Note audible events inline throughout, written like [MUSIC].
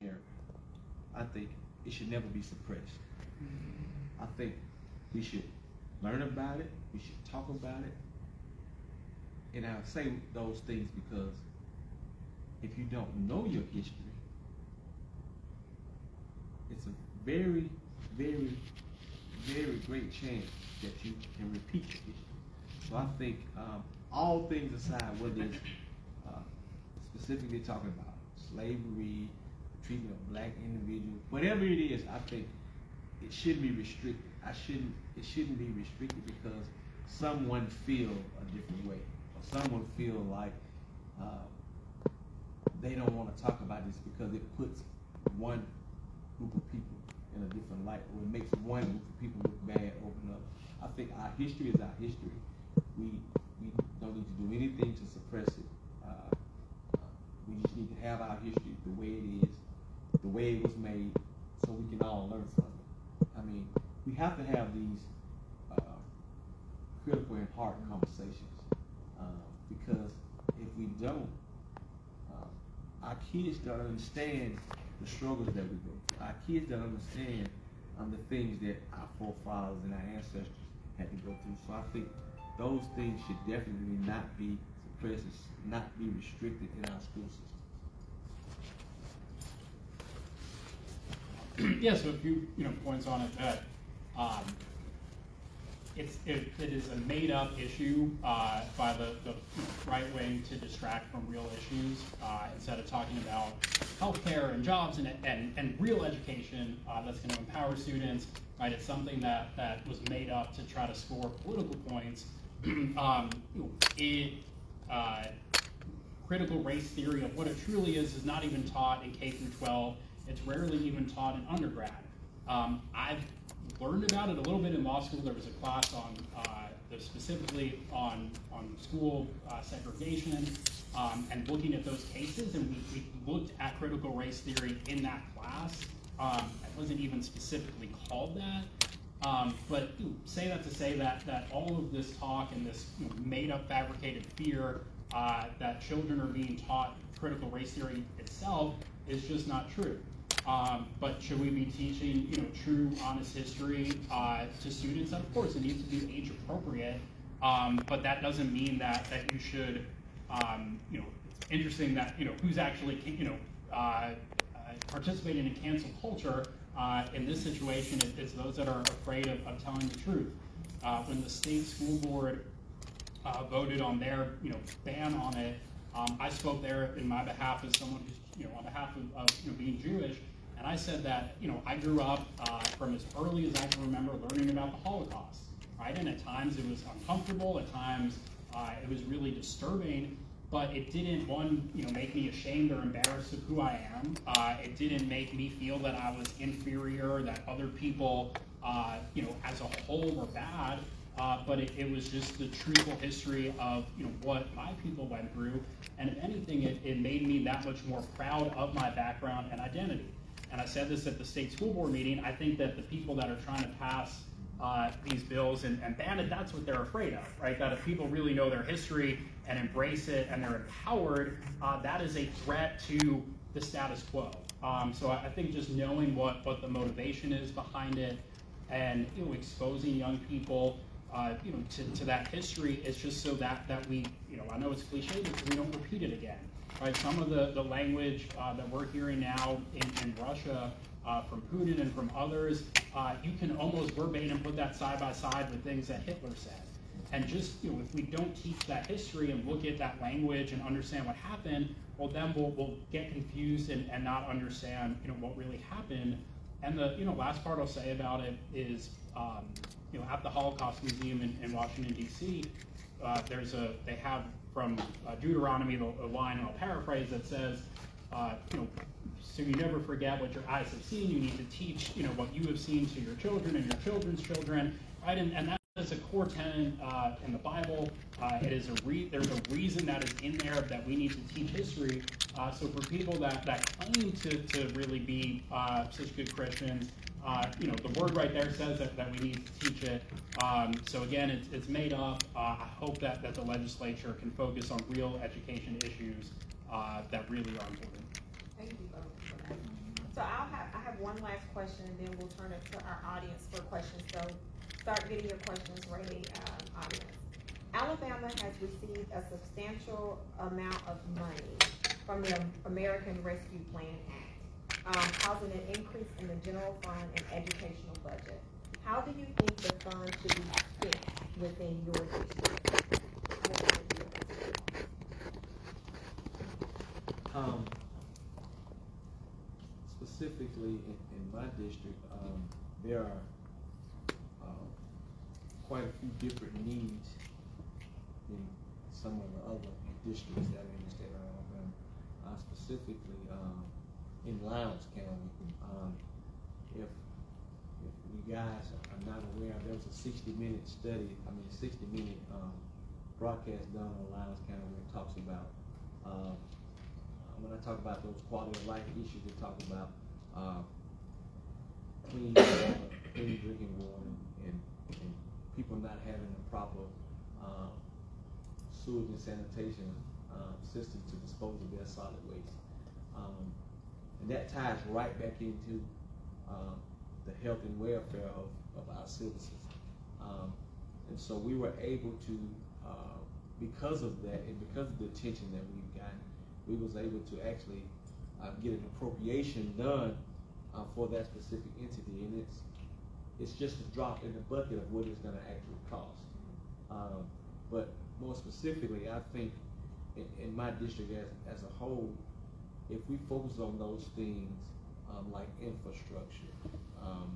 here, I think it should never be suppressed. I think we should learn about it, we should talk about it. And I say those things because if you don't know your history, it's a very, very, very great chance that you can repeat your history. So I think um, all things aside, whether it's uh, specifically talking about slavery, treatment of black individual, whatever it is, I think it shouldn't be restricted. I shouldn't. It shouldn't be restricted because someone feel a different way, or someone feel like uh, they don't want to talk about this because it puts one group of people in a different light, or it makes one group of people look bad over another. I think our history is our history. We we don't need to do anything to suppress it. Uh, we just need to have our history the way it is, way it was made, so we can all learn from it. I mean, we have to have these uh, critical and hard conversations uh, because if we don't, uh, our kids don't understand the struggles that we go through. Our kids don't understand um, the things that our forefathers and our ancestors had to go through. So I think those things should definitely not be suppressed, not be restricted in our school system. [CLEARS THROAT] yeah, so a few you know points on it that um, it's it, it is a made up issue uh, by the, the right wing to distract from real issues uh, instead of talking about healthcare and jobs and, and, and real education uh, that's going to empower students. Right, it's something that that was made up to try to score political points. [CLEARS THROAT] um, it uh, critical race theory of what it truly is is not even taught in K through 12 it's rarely even taught in undergrad. Um, I've learned about it a little bit in law school. There was a class on uh, specifically on on school uh, segregation um, and looking at those cases, and we, we, looked at critical race theory in that class. Um, it wasn't even specifically called that. Um, but say that to say that that all of this talk and this you know, made-up, fabricated fear uh, that children are being taught critical race theory itself is just not true. Um, but should we be teaching, you know, true, honest history uh, to students? Of course, it needs to be age appropriate. Um, but that doesn't mean that that you should, um, you know, it's interesting that you know who's actually, you know, uh, uh, participating in cancel culture. Uh, in this situation, it, it's those that are afraid of, of telling the truth. Uh, when the state school board uh, voted on their, you know, ban on it, um, I spoke there in my behalf as someone who's, you know, on behalf of, of you know, being Jewish. And I said that, you know, I grew up uh, from as early as I can remember learning about the Holocaust, right? And at times it was uncomfortable, at times uh, it was really disturbing, but it didn't, one, you know, make me ashamed or embarrassed of who I am. Uh, it didn't make me feel that I was inferior, that other people, uh, you know, as a whole were bad. Uh, but it, it, was just the truthful history of you know what my people went through, and if anything, it, it made me that much more proud of my background and identity and I said this at the state school board meeting, I think that the people that are trying to pass uh, these bills and, and ban it, that's what they're afraid of, right? That if people really know their history and embrace it and they're empowered, uh, that is a threat to the status quo. Um, so I, I, think just knowing what, what the motivation is behind it and you know, exposing young people uh, you know, to, to that history is just so that, that we, you know, I know it's cliche, but we don't repeat it again. Right, some of the, the language uh, that we're hearing now in, in Russia uh, from Putin and from others, uh, you can almost verbatim put that side by side with things that Hitler said. And just, you know, if we don't teach that history and look at that language and understand what happened, well, then we'll, we'll get confused and, and not understand, you know, what really happened. And the, you know, last part I'll say about it is, um, you know, at the Holocaust Museum in, in Washington, D.C., uh, there's a, they have from uh, Deuteronomy, the, the, line, and I'll paraphrase, that says, uh, you know, so you never forget what your eyes have seen. You need to teach, you know, what you have seen to your children and your children's children, right? And, and that is a core tenet uh, in the Bible. Uh, it is a re- there's a reason that is in there that we need to teach history. Uh, so for people that, that claim to, to really be uh, such good Christians, uh, you know, the word right there says that, that we need to teach it. Um, so again, it's, it's made up. Uh, I hope that, that the legislature can focus on real education issues uh, that really are important. Thank you both for that. So I'll have one last question, and then we'll turn it to our audience for questions, so start getting your questions ready, uh, audience. Alabama has received a substantial amount of money from the American Rescue Plan Act, um, causing an increase in the general fund and educational budget. How do you think the funds should be spent within your district? Um, specifically in, in my district, um, there are, um, quite a few different needs in some of the other districts that are in the state of Alabama. Uh, specifically, um, in Lowndes County, um, if, if you guys are not aware, there was a sixty-minute study, I mean, sixty-minute, um, broadcast done on Lowndes County where it talks about, uh, when I talk about those quality of life issues, they talk about, uh, clean water, clean drinking water, and, and people not having the proper, uh, sewage and sanitation, uh, systems to dispose of their solid waste. Um, and that ties right back into, uh, the health and welfare of, of our citizens. Um, and so we were able to, uh, because of that and because of the attention that we've gotten, we was able to actually uh, get an appropriation done uh, for that specific entity, and it's it's just a drop in the bucket of what it's going to actually cost. Um, but more specifically, I think in, in my district as as a whole, if we focus on those things um, like infrastructure, um,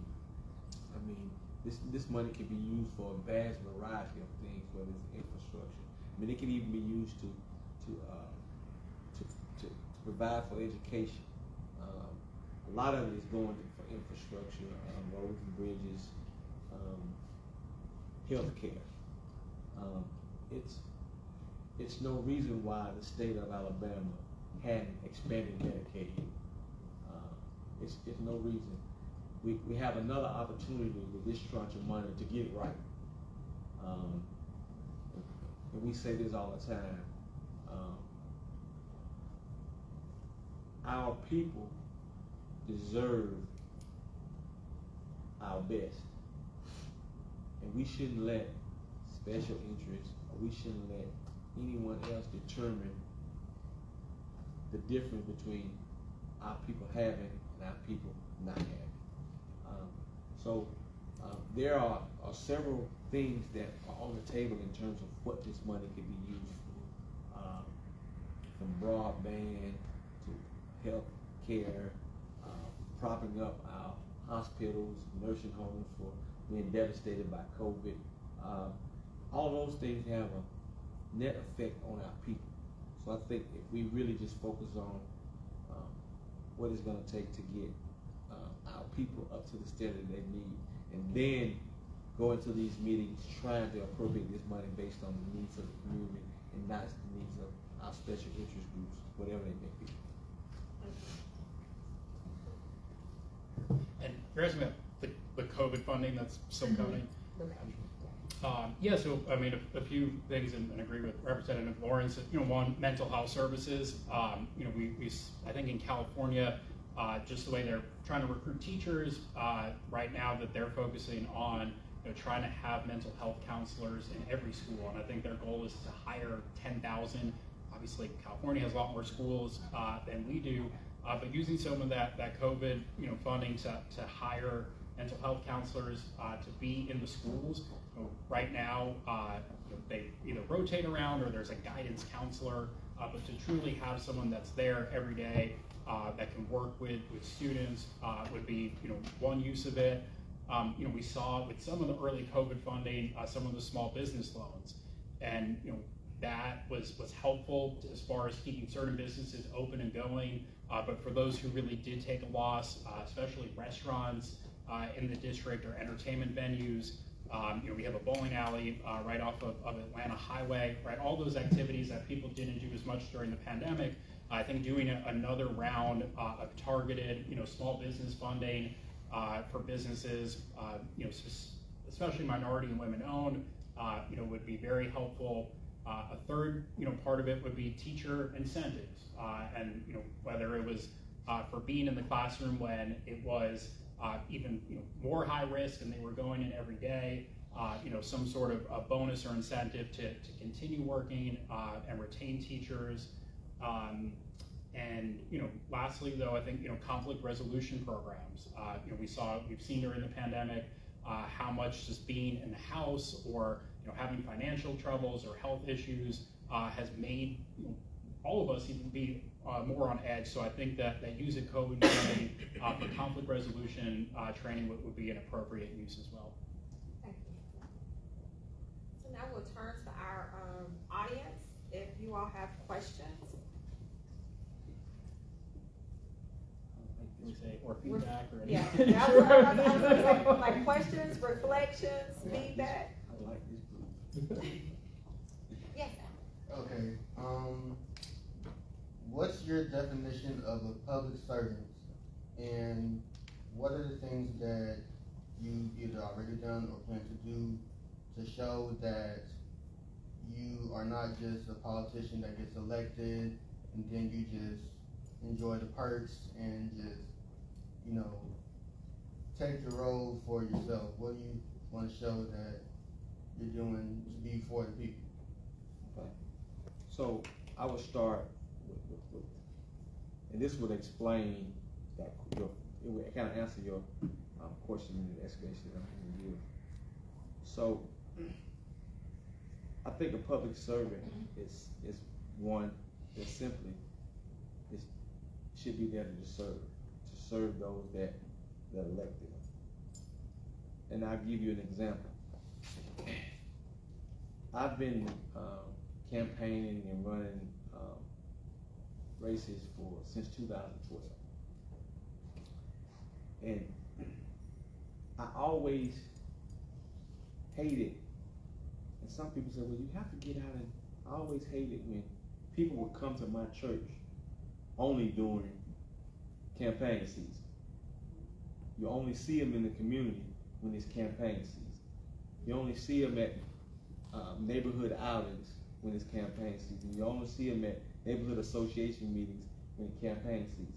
I mean, this this money can be used for a vast variety of things, whether it's infrastructure. I mean, it can even be used to to uh, to, to, to provide for education. Um, a lot of it is going to, for infrastructure, um, roads and bridges, um, healthcare. Um, it's it's no reason why the state of Alabama hadn't expanded Medicaid. Uh, it's, it's no reason. We, we have another opportunity with this tranche of money to get it right. Um, and we say this all the time. Um, our people deserve our best. And we shouldn't let special interests, we shouldn't let anyone else determine the difference between our people having and our people not having. Um, so uh, there are, are several things that are on the table in terms of what this money could be used for, um, from broadband to health care, uh, propping up our hospitals, nursing homes for being devastated by COVID. Uh, all those things have a net effect on our people. So I think if we really just focus on um, what it's going to take to get uh, our people up to the standard they need, and then go into these meetings trying to appropriate this money based on the needs of the community and not the needs of our special interest groups, whatever they may be. And you're asking about the, the COVID funding that's still coming? Um, yeah, so, I mean, a, a few things, and, and agree with Representative Lawrence, you know, one, mental health services, um, you know, we, we, I think in California, uh, just the way they're trying to recruit teachers, uh, right now that they're focusing on, you know, trying to have mental health counselors in every school, and I think their goal is to hire ten thousand. Obviously, California has a lot more schools, uh, than we do, uh, but using some of that, that COVID, you know, funding to, to hire mental health counselors, uh, to be in the schools. Right now, uh, they either rotate around or there's a guidance counselor, uh, but to truly have someone that's there every day, uh, that can work with, with students, uh, would be, you know, one use of it. Um, you know, we saw with some of the early COVID funding, uh, some of the small business loans. And, you know, that was, was helpful as far as keeping certain businesses open and going. But for those who really did take a loss, especially restaurants, uh, in the district or entertainment venues, um, you know, we have a bowling alley, uh, right off of, of Atlanta Highway, right? All those activities that people didn't do as much during the pandemic. I think doing a, another round, uh, of targeted, you know, small business funding, uh, for businesses, uh, you know, especially minority and women owned, uh, you know, would be very helpful. Uh, a third, you know, part of it would be teacher incentives, uh, and, you know, whether it was, uh, for being in the classroom when it was uh, even you know, more high risk and they were going in every day. Uh, you know, some sort of a bonus or incentive to, to continue working uh, and retain teachers. Um, and you know, lastly, though, I think you know conflict resolution programs. Uh, you know, we saw we've seen during the pandemic uh, how much just being in the house or you know having financial troubles or health issues uh, has made you know, all of us even be uh, more on edge. So I think that that using code training uh, for conflict resolution uh, training would, would be an appropriate use as well. Thank you. So now we'll turn to our, um, audience, if you all have questions. Say or feedback or Yeah, anything? that's what I was- I was say, like questions, reflections, feedback, I like this group. [LAUGHS] yes, Okay, um, what's your definition of a public servant? And what are the things that you've either already done or plan to do to show that you are not just a politician that gets elected and then you just enjoy the perks and just, you know, take the role for yourself? What do you wanna show that you're doing to be for the people? Okay. So I will start with, with, and this would explain that, your, it would kind of answer your, um, question and the explanation that I'm going to give. So, I think a public servant is, is one that simply is, should be there to serve, to serve those that, that elected them. And I'll give you an example. I've been, um, campaigning and running, um, races for, since two thousand twelve. And I always hated, and some people say, well, you have to get out and, I always hated when people would come to my church only during campaign season. You only see them in the community when it's campaign season. You only see them at um, neighborhood outings when it's campaign season. You only see them at neighborhood association meetings in campaign season.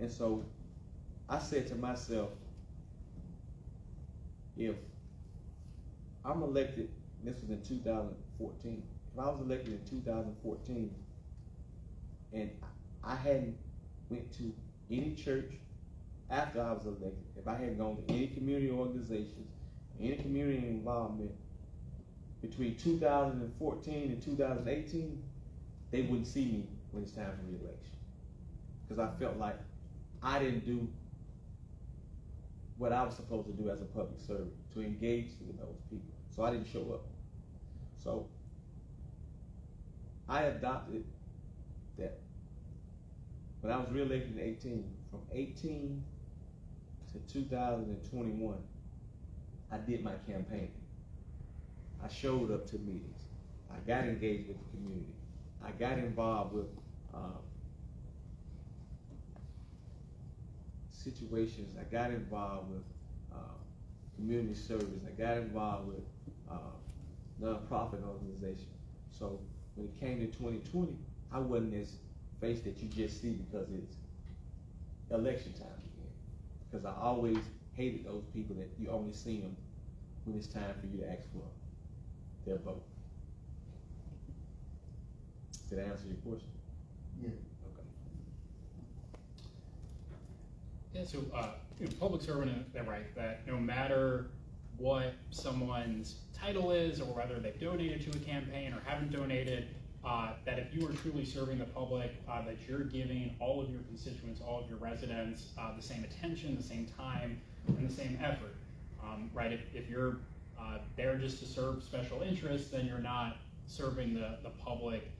And so I said to myself, if I'm elected, this was in 2014, if I was elected in 2014 and I hadn't went to any church after I was elected, if I hadn't gone to any community organizations, any community involvement between 2014 and 2018, they wouldn't see me when it's time for reelection. Because I felt like I didn't do what I was supposed to do as a public servant, to engage with those people. So I didn't show up. So I adopted that when I was reelected in 18, from 18 to 2021, I did my campaign. I showed up to meetings. I got engaged with the community. I got involved with um, situations. I got involved with uh, community service. I got involved with uh, nonprofit organizations. So when it came to 2020, I wasn't this face that you just see because it's election time again. Because I always hated those people that you only see them when it's time for you to ask for their vote. Did I answer your question? Yeah. Okay. Yeah, so, uh, you know, public servant, they're right, that no matter what someone's title is, or whether they've donated to a campaign or haven't donated, uh, that if you are truly serving the public, uh, that you're giving all of your constituents, all of your residents, uh, the same attention, the same time, and the same effort. Um, right, if, if you're, uh, there just to serve special interests, then you're not serving the, the public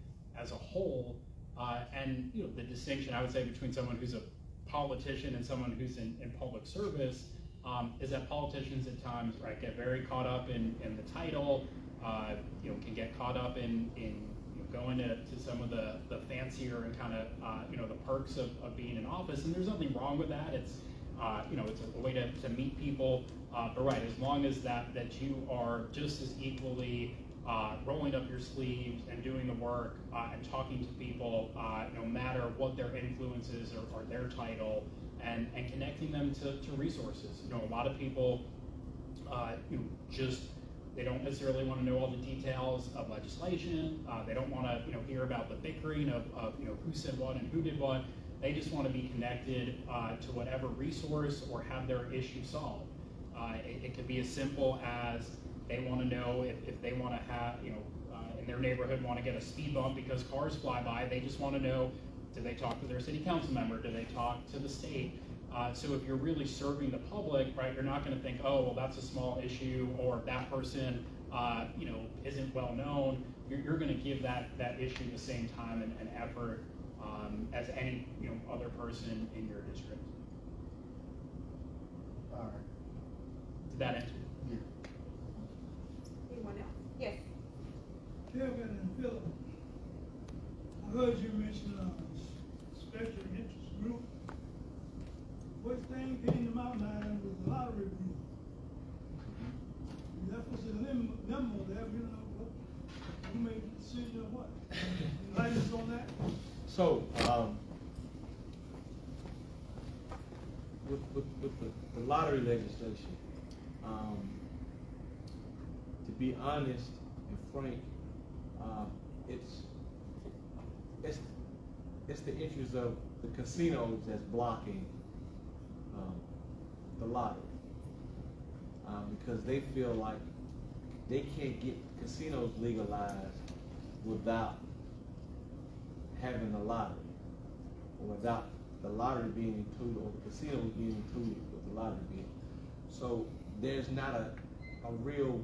as a whole. Uh, and, you know, the distinction I would say between someone who's a politician and someone who's in, in public service um, is that politicians at times right get very caught up in, in the title, uh, you know, can get caught up in, in you know, going to, to some of the, the fancier and kind of uh, you know the perks of, of being in office, and there's nothing wrong with that. It's uh, you know it's a, way to, to meet people, uh, but right as long as that that you are just as equally uh, rolling up your sleeves and doing the work uh, and talking to people, uh, no matter what their influences or, or their title, and, and connecting them to, to resources. You know, a lot of people, uh, you know, just they don't necessarily want to know all the details of legislation. Uh, they don't want to, you know, hear about the bickering of, of, you know, who said what and who did what. They just want to be connected uh, to whatever resource or have their issue solved. It, it could be as simple as they want to know if, if they want to have, you know, uh, in their neighborhood want to get a speed bump because cars fly by. They just want to know, do they talk to their city council member? Do they talk to the state? Uh, so if you're really serving the public, right, you're not going to think, oh, well, that's a small issue, or that person, uh, you know, isn't well known. You're, you're going to give that that issue the same time and, and effort um, as any you know other person in your district. Alright, Did that answer? yeah. Anyone else? Yes. Kevin and Phillip, I heard you mention, a special interest group. What thing came to my mind was the lottery bill. That was a lim- memo there, you know, what, who made the decision of what? Enlighten us on that? So, um, with, with, with the, the lottery legislation, um, to be honest and frank, uh, it's, it's, it's the issues of the casinos that's blocking, um, the lottery. Um, because they feel like they can't get casinos legalized without having the lottery, or without the lottery being included, or the casino being included with the lottery bill. So there's not a, a real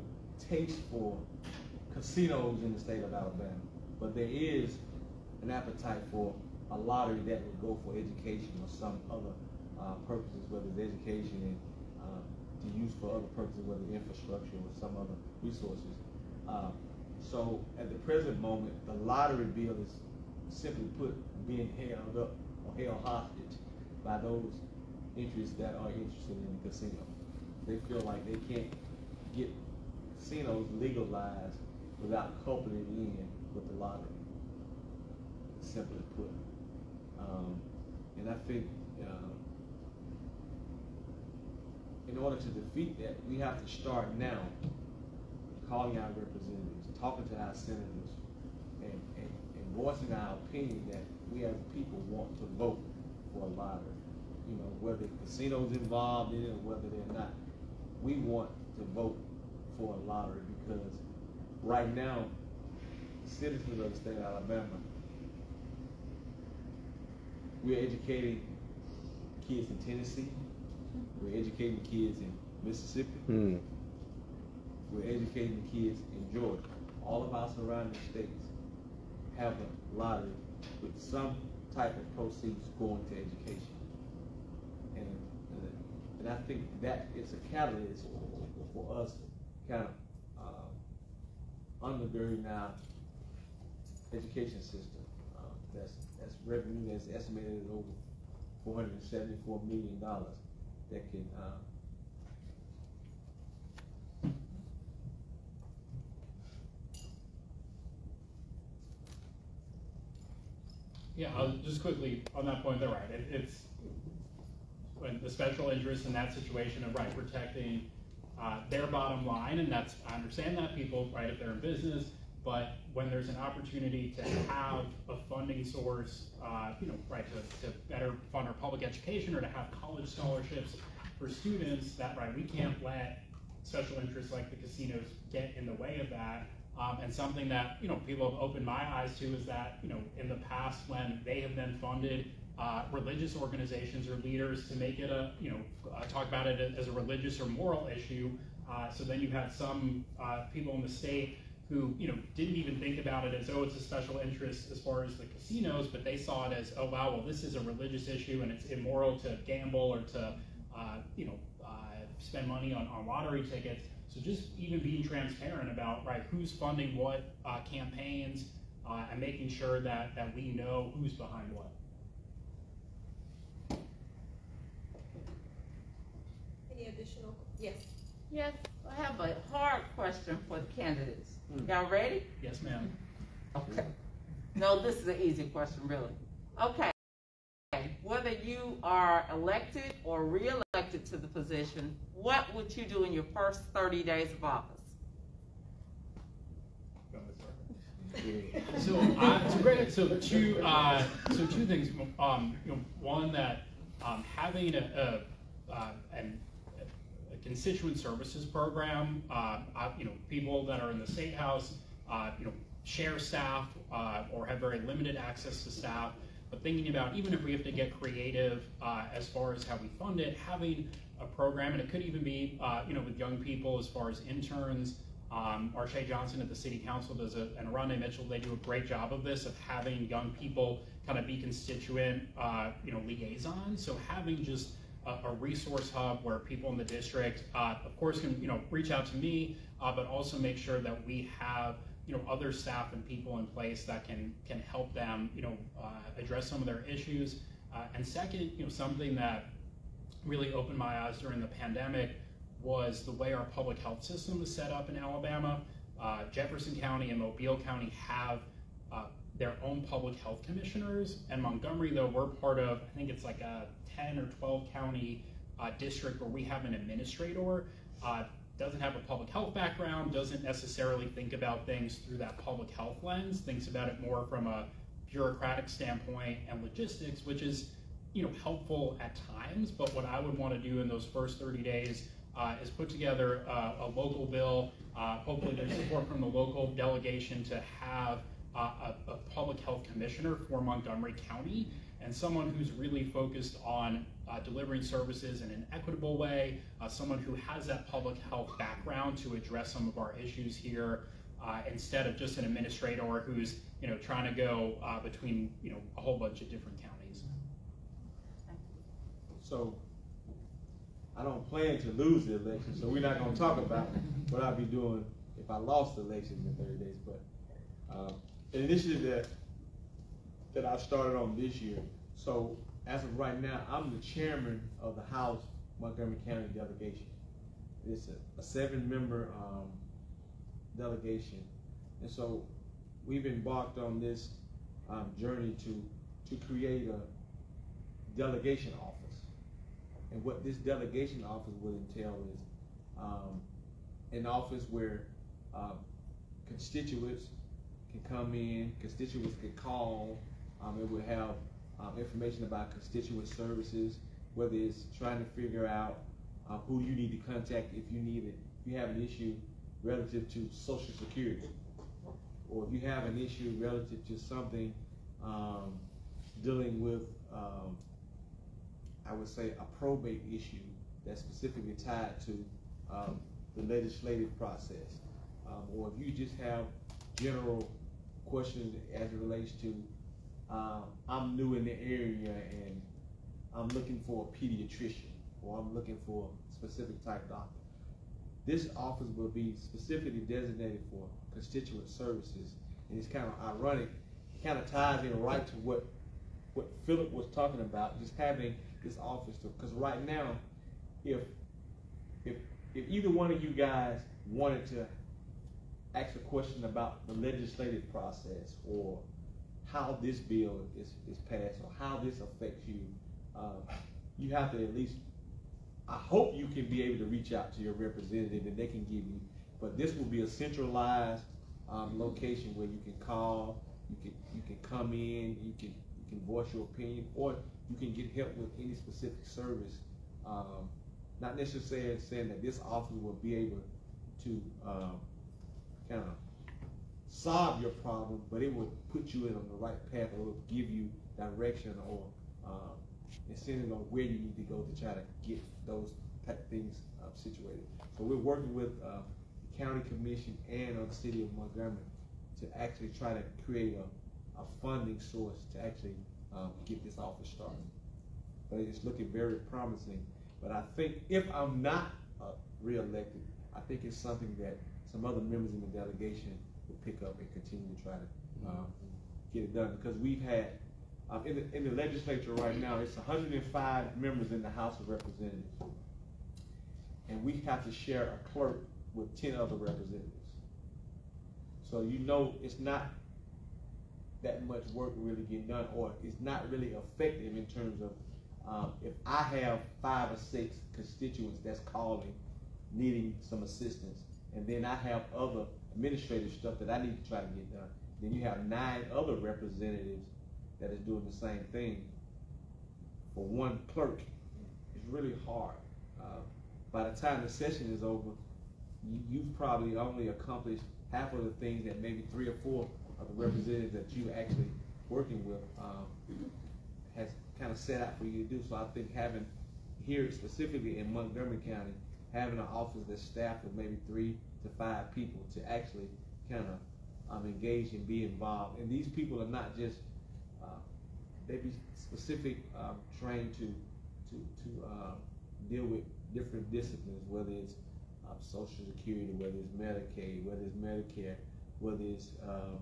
taste for casinos in the state of Alabama, but there is an appetite for a lottery that would go for education or some other uh, purposes, whether it's education and uh, to use for other purposes, whether infrastructure or some other resources. Uh, so at the present moment, the lottery bill is simply put being held up or held hostage by those interests that are interested in the casino. They feel like they can't get casinos legalized without coupling it in with the lottery. Simply put. Um, and I think, uh, in order to defeat that, we have to start now calling our representatives, talking to our senators, and, and, and voicing our opinion that we as people want to vote for a lottery. You know, whether the casinos involved in it or whether they're not, we want to vote for a lottery because right now, citizens of the state of Alabama, we're educating kids in Tennessee, we're educating kids in Mississippi, Hmm. we're educating kids in Georgia. All of our surrounding states have a lottery with some type of proceeds going to education. And, and- I think that is a catalyst for, for us kind of, uh, undergirding our education system. Uh, That's, that's revenue that's estimated at over four hundred and seventy-four million dollars that can, uh, Yeah, I'll just quickly on that point, they're right. It, it's when the special interest in that situation of right protecting uh, their bottom line, and that's I understand that people right if they're in business, but when there's an opportunity to have a funding source, uh, you know, right to, to better fund our public education or to have college scholarships for students, that right we can't let special interests like the casinos get in the way of that. Um, and something that, you know, people have opened my eyes to is that, you know, in the past when they have then funded uh, religious organizations or leaders to make it a, you know, uh, talk about it as a religious or moral issue. Uh, so then you had some uh, people in the state who, you know, didn't even think about it as, oh, it's a special interest as far as the casinos, but they saw it as, oh, wow, well, this is a religious issue and it's immoral to gamble or to, uh, you know, uh, spend money on, on lottery tickets. So just even being transparent about right who's funding what campaigns and making sure that that we know who's behind what. Any additional, yes, Yes, I have a hard question for the candidates. Mm. Y'all ready? Yes, ma'am. Okay. No, this is an easy question, really. Okay. Whether you are elected or re-elected to the position, what would you do in your first thirty days of office? So, uh, so great. So two, uh, so two things. Um, you know, one that um, having a, a, uh, an, a constituent services program. Uh, uh, you know, people that are in the state house, uh, you know, share staff uh, or have very limited access to staff. But thinking about even if we have to get creative as far as how we fund it, having a program, and it could even be, you know, with young people as far as interns. Um, Marche Johnson at the city council does a, and Oronde Mitchell, they do a great job of this, of having young people kind of be constituent, uh, you know, liaisons. So having just a, a resource hub where people in the district, uh, of course, can, you know, reach out to me, uh, but also make sure that we have, you know, other staff and people in place that can, can help them, you know, uh, address some of their issues. Uh, and second, you know, something that really opened my eyes during the pandemic was the way our public health system is set up in Alabama. Uh, Jefferson County and Mobile County have uh, their own public health commissioners, and Montgomery, though, we're part of, I think it's like a 10 or 12 county uh, district where we have an administrator. Uh, doesn't have a public health background, doesn't necessarily think about things through that public health lens, thinks about it more from a bureaucratic standpoint and logistics, which is you know helpful at times. But what I would want to do in those first 30 days uh, is put together uh, a local bill. Uh, hopefully, there's support from the local delegation to have uh, a, a, public health commissioner for Montgomery County and someone who's really focused on uh, delivering services in an equitable way, uh, someone who has that public health background to address some of our issues here. instead of just an administrator who's you know trying to go between you know a whole bunch of different counties. So, I don't plan to lose the election, so we're not gonna talk about what I'd be doing if I lost the election in thirty days, but, uh, an initiative that, that I started on this year, so as of right now, I'm the chairman of the House Montgomery County delegation. It's a, a seven-member, um, delegation, and so we've embarked on this, um, journey to, to create a delegation office. And what this delegation office would entail is, um, an office where, um, constituents can come in, constituents can call, um, it will have, um, information about constituent services, whether it's trying to figure out, uh, who you need to contact if you need it, if you have an issue relative to social security. Or if you have an issue relative to something, um, dealing with, um, I would say, a probate issue that's specifically tied to um, the legislative process. Um, or if you just have general questions as it relates to, um, I'm new in the area and I'm looking for a pediatrician or I'm looking for a specific type doctor. This office will be specifically designated for constituent services. And it's kind of ironic, it kind of ties in right to what what Phillip was talking about, just having this office because right now, if, if, if either one of you guys wanted to ask a question about the legislative process or how this bill is, is passed or how this affects you, uh, you have to at least, I hope you can be able to reach out to your representative and they can give you, but this will be a centralized um, location where you can call, you can you can come in, you can you can voice your opinion, or you can get help with any specific service. Um, not necessarily saying that this office will be able to um, kind of solve your problem, but it will put you in on the right path, or will give you direction or um, incentive on where you need to go to try to get those type things uh, situated. So we're working with uh, the county commission and the city of Montgomery to actually try to create a, a funding source to actually um, get this office started. But it's looking very promising. But I think if I'm not uh, reelected, I think it's something that some other members in the delegation will pick up and continue to try to um, get it done. Because we've had, um, in, the, in the legislature right now, it's 105 members in the House of Representatives. and we have to share a clerk with ten other representatives. So you know, it's not that much work really getting done, or it's not really effective in terms of, um, if I have five or six constituents that's calling, needing some assistance, and then I have other administrative stuff that I need to try to get done, then you have nine other representatives that is doing the same thing for one clerk, it's really hard. Uh, By the time the session is over, you, you've probably only accomplished half of the things that maybe three or four of the representatives that you actually working with, um, has kind of set out for you to do. So I think having, here specifically in Montgomery County, having an office that's staffed with maybe three to five people to actually kind of, um, engage and be involved. And these people are not just, uh, they be specific, um, trained to, to, to, uh, deal with different disciplines, whether it's, um, social security, whether it's Medicaid, whether it's Medicare, whether it's, um,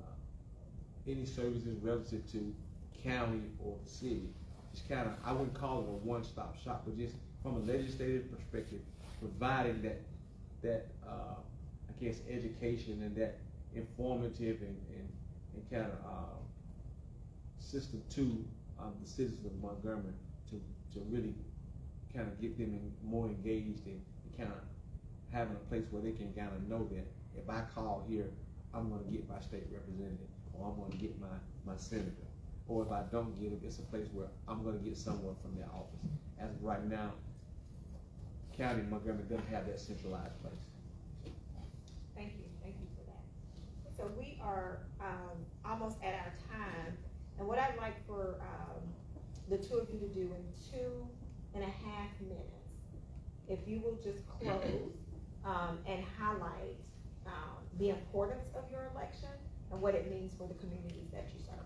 uh, any services relative to county or city. It's kind of, I wouldn't call it a one-stop shop, but just from a legislative perspective, providing that, that, uh, I guess, education and that informative and, and, and kind of, uh, system to, um, the citizens of Montgomery to, to really kind of get them more engaged and, kind of having a place where they can kind of know that if I call here, I'm gonna get my state representative, or I'm gonna get my, my senator. Or if I don't get it, it's a place where I'm gonna get someone from their office. As of right now, County Montgomery doesn't have that centralized place. Thank you, thank you for that. So we are, um, almost at our time, and what I'd like for, um, the two of you to do in two and a half minutes, if you will just close, [CLEARS THROAT] um, and highlight, um, the importance of your election and what it means for the communities that you serve.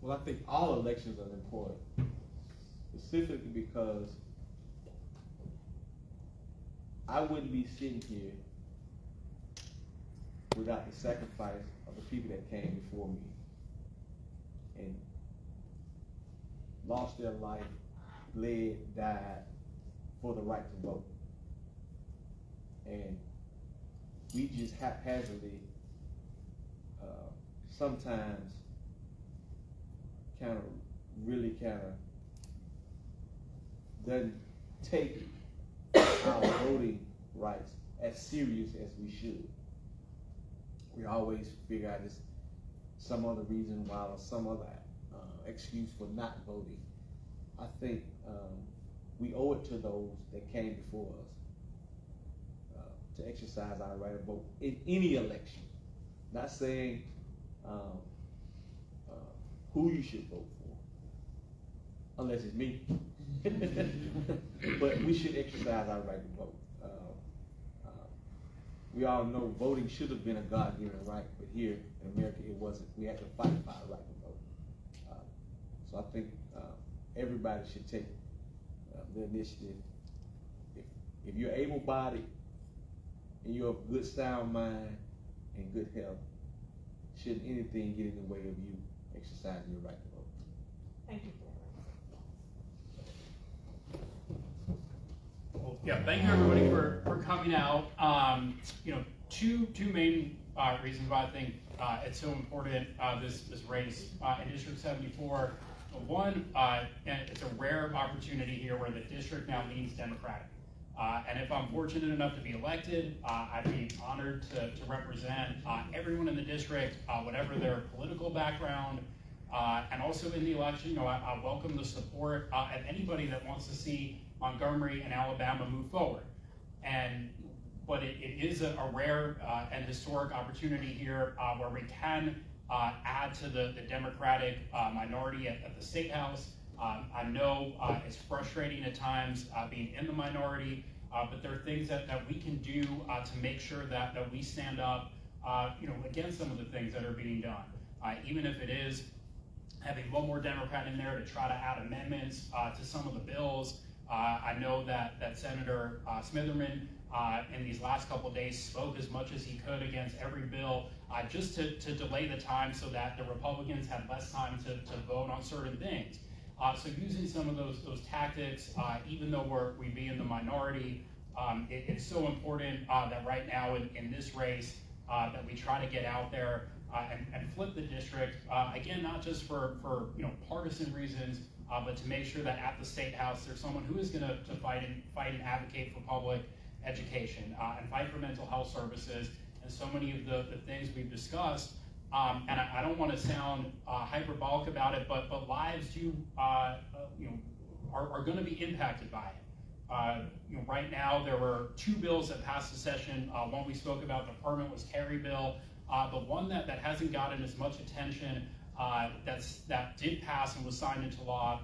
Well, I think all elections are important, specifically because I wouldn't be sitting here without the sacrifice of the people that came before me and lost their life, bled, died for the right to vote. And we just haphazardly, uh, sometimes kind of really kind of doesn't take our voting rights as serious as we should. We always figure out this some other reason why or some other uh, excuse for not voting. I think um, we owe it to those that came before us uh, to exercise our right of vote in any election. Not saying um, who you should vote for, unless it's me. [LAUGHS] but we should exercise our right to vote. Uh, uh, we all know voting should have been a God-given right, but here in America it wasn't. We had to fight for our right to vote. Uh, so I think uh, everybody should take the initiative. If, if you're able-bodied and you're of good sound mind and good health, shouldn't anything get in the way of you exercising your right to vote. Thank you. Well, yeah, thank you everybody for, for coming out. Um, you know, two, two main, uh, reasons why I think, uh, it's so important, uh, this, this race, uh, in District seventy-four. One, uh, and it's a rare opportunity here where the district now leans Democratic. Uh, and if I'm fortunate enough to be elected, uh, I'd be honored to, to represent, uh, everyone in the district, uh, whatever their political background, uh, and also in the election, you know, I, I welcome the support uh, of anybody that wants to see Montgomery and Alabama move forward. And but it, it is a, a rare and historic opportunity here where we can add to the, the Democratic minority at, at the state house. Um, I know uh, it's frustrating at times uh, being in the minority, uh, but there are things that, that we can do uh, to make sure that, that we stand up, uh, you know, against some of the things that are being done. Even if it is having one more Democrat in there to try to add amendments to some of the bills. I know that, that Senator Smitherman uh, in these last couple days spoke as much as he could against every bill uh, just to, to delay the time so that the Republicans had less time to, to vote on certain things. Uh, so using some of those those tactics, uh, even though we're we be in the minority, um, it, it's so important uh, that right now in, in this race uh, that we try to get out there uh, and, and flip the district uh, again, not just for for you know partisan reasons, but to make sure that at the state house there's someone who is going to fight and fight and advocate for public education and fight for mental health services and so many of the, the things we've discussed. Um, and I, I don't want to sound uh, hyperbolic about it, but but lives do uh, uh, you know are, are going to be impacted by it. Uh, you know, right now there were two bills that passed the session. Uh, one we spoke about, the permitless carry bill. The one that, that hasn't gotten as much attention that's that did pass and was signed into law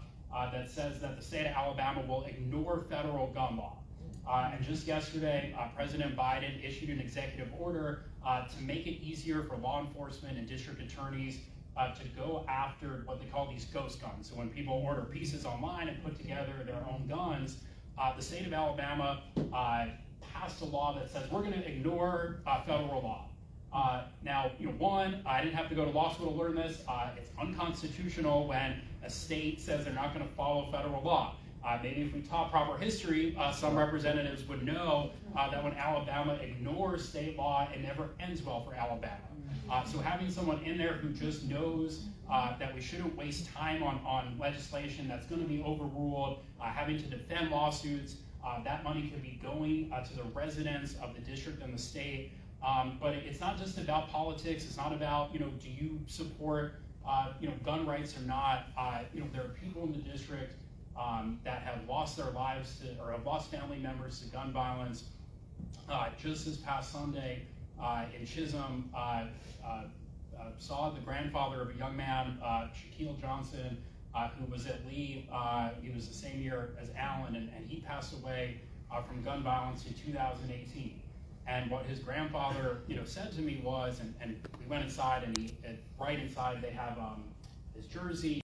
that says that the state of Alabama will ignore federal gun law. Uh, and just yesterday, uh, President Biden issued an executive order to make it easier for law enforcement and district attorneys uh, to go after what they call these ghost guns. So when people order pieces online and put together their own guns, uh, the state of Alabama uh, passed a law that says we're going to ignore uh, federal law. Uh, now, you know, one, I didn't have to go to law school to learn this. Uh, it's unconstitutional when a state says they're not going to follow federal law. Uh, maybe if we taught proper history, uh, some representatives would know uh, that when Alabama ignores state law, it never ends well for Alabama. Uh, so having someone in there who just knows uh, that we shouldn't waste time on, on legislation that's going to be overruled, uh, having to defend lawsuits, that money could be going to the residents of the district and the state. Um, but it's not just about politics. It's not about, you know, do you support, you know, gun rights or not? You know, there are people in the district um, that have lost their lives to, or have lost family members to gun violence. Uh, just this past Sunday uh, in Chisholm, uh, uh, uh, saw the grandfather of a young man, uh, Shaquille Johnson, who was at Lee. He was the same year as Allen, and, and he passed away from gun violence in 2018. And what his grandfather, you know, said to me was, and, and we went inside, and he, right inside they have um, his jersey.